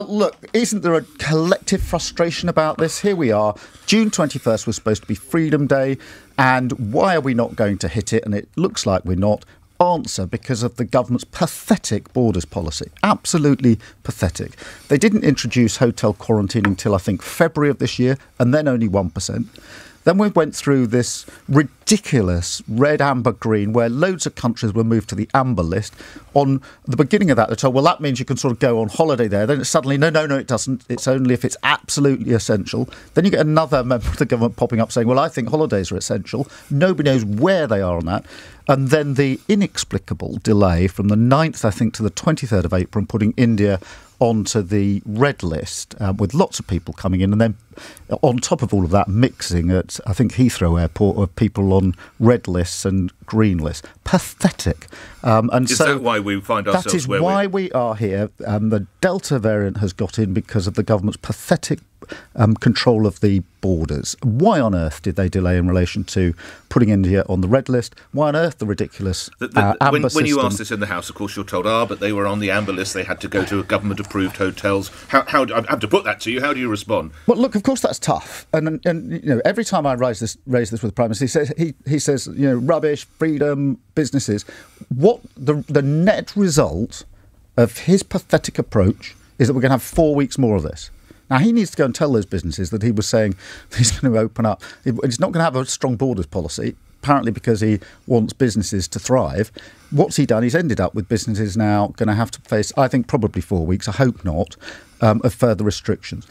Look, isn't there a collective frustration about this? Here we are. June 21st was supposed to be Freedom Day, and why are we not going to hit it? And it looks like we're not. Answer because of the government's pathetic borders policy. Absolutely pathetic. They didn't introduce hotel quarantining until I think February of this year, and then only 1%. Then we went through this ridiculous red, amber, green, where loads of countries were moved to the amber list. On the beginning of that, they're told, well, that means you can sort of go on holiday there. Then suddenly, no, no, no, it doesn't. It's only if it's absolutely essential. Then you get another member of the government popping up saying, well, I think holidays are essential. Nobody knows where they are on that. And then the inexplicable delay from the 9th, I think, to the 23rd of April, putting India onto the red list uh, with lots of people coming in, and then on top of all of that, mixing at I think Heathrow Airport of people on red lists and green lists. Pathetic. Um, and is so that why we find ourselves? That is why we are here. Um, the Delta variant has got in because of the government's pathetic um, control of the borders. Why on earth did they delay in relation to putting India on the red list? Why on earth the ridiculous the, the, uh, when, when, you ask this in the House, of course, you're told, ah, but they were on the amber list. They had to go to government-approved hotels. How, how I have to put that to you. How do you respond? Well, look, of course, that's tough. And, and you know, every time I raise this, raise this with the Prime Minister, he says, he, he says, you know, rubbish, freedom, businesses. What the the net result of his pathetic approach is that we're going to have four weeks more of this. Now, he needs to go and tell those businesses that he was saying he's going to open up. He's not going to have a strong borders policy, apparently because he wants businesses to thrive. What's he done? He's ended up with businesses now going to have to face, I think, probably four weeks, I hope not, um, of further restrictions.